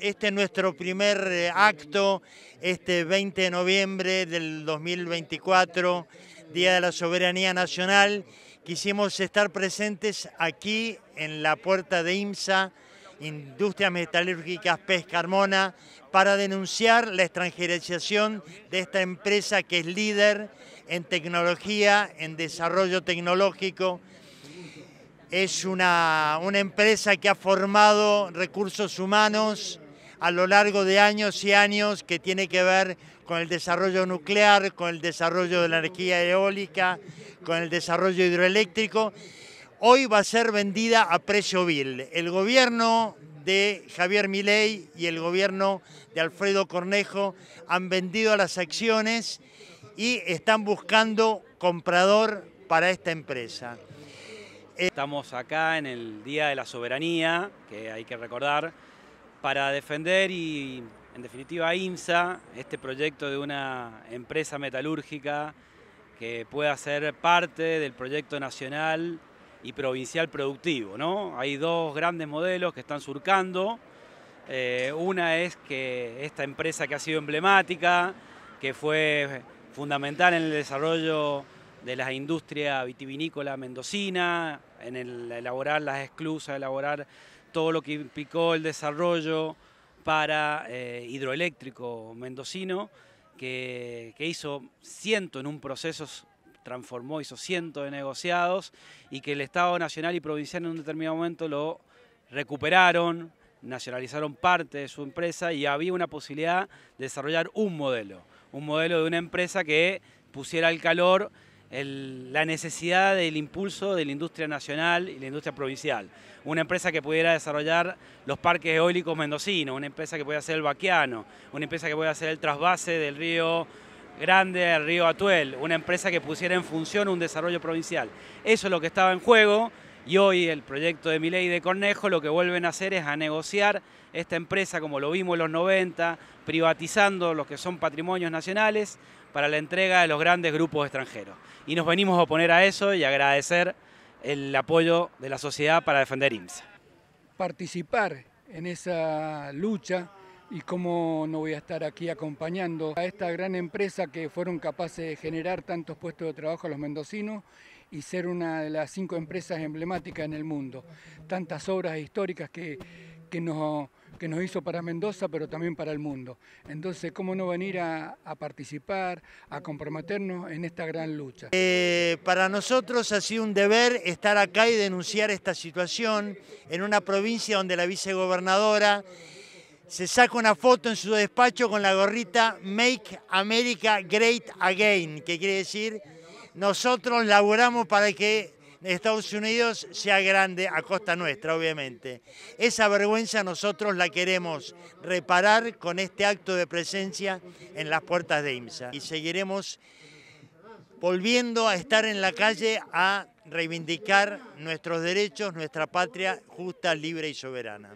este es nuestro primer eh, acto, este 20 de noviembre del 2024, Día de la Soberanía Nacional. Quisimos estar presentes aquí en la puerta de IMSA, Industrias Metalúrgicas Pez Carmona, para denunciar la extranjerización de esta empresa que es líder en tecnología, en desarrollo tecnológico, es una, una, empresa que ha formado recursos humanos a lo largo de años y años que tiene que ver con el desarrollo nuclear, con el desarrollo de la energía eólica, con el desarrollo hidroeléctrico. Hoy va a ser vendida a precio vil. El gobierno de Javier Milei y el gobierno de Alfredo Cornejo han vendido las acciones y están buscando comprador para esta empresa. Estamos acá en el Día de la Soberanía, que hay que recordar, para defender y, en definitiva, IMSA, este proyecto de una empresa metalúrgica que pueda ser parte del proyecto nacional y provincial productivo. ¿no? Hay dos grandes modelos que están surcando. Eh, una es que esta empresa que ha sido emblemática, que fue fundamental en el desarrollo de la industria vitivinícola mendocina, en el elaborar las esclusas, elaborar todo lo que implicó el desarrollo para eh, hidroeléctrico mendocino, que, que, hizo ciento en un proceso, transformó, hizo cientos de negociados y que el Estado nacional y provincial en un determinado momento lo recuperaron, nacionalizaron parte de su empresa y había una posibilidad de desarrollar un modelo, un modelo de una empresa que pusiera al calor el, la necesidad del impulso de la industria nacional y la industria provincial. Una empresa que pudiera desarrollar los parques eólicos mendocinos, una empresa que pudiera hacer el vaquiano, una empresa que pudiera hacer el trasvase del río Grande al río Atuel, una empresa que pusiera en función un desarrollo provincial. Eso es lo que estaba en juego y hoy el proyecto de Miley de Cornejo lo que vuelven a hacer es a negociar esta empresa como lo vimos en los 90, privatizando los que son patrimonios nacionales para la entrega de los grandes grupos extranjeros. Y nos venimos a oponer a eso y agradecer el apoyo de la sociedad para defender IMSA. Participar en esa lucha y cómo no voy a estar aquí acompañando a esta gran empresa que fueron capaces de generar tantos puestos de trabajo a los mendocinos y ser una de las cinco empresas emblemáticas en el mundo. Tantas obras históricas que, que, nos, que nos hizo para Mendoza, pero también para el mundo. Entonces, ¿cómo no venir a, participar, a comprometernos en esta gran lucha? Eh, para nosotros ha sido un deber estar acá y denunciar esta situación en una provincia donde la vicegobernadora se saca una foto en su despacho con la gorrita Make America Great Again, que quiere decir nosotros laboramos para que Estados Unidos sea grande a costa nuestra, obviamente. Esa vergüenza nosotros la queremos reparar con este acto de presencia en las puertas de IMSA. Y seguiremos volviendo a estar en la calle a reivindicar nuestros derechos, nuestra patria justa, libre y soberana.